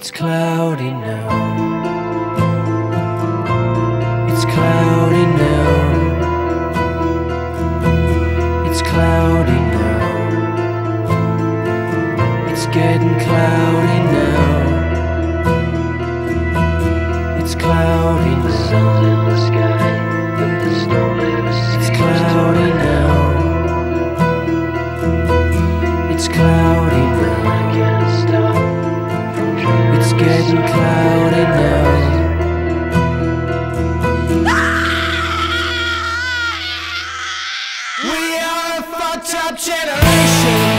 It's cloudy now. It's cloudy now. It's cloudy now. It's getting cloudy now. It's cloudy now. Getting cloudy now. We are a fucked up generation.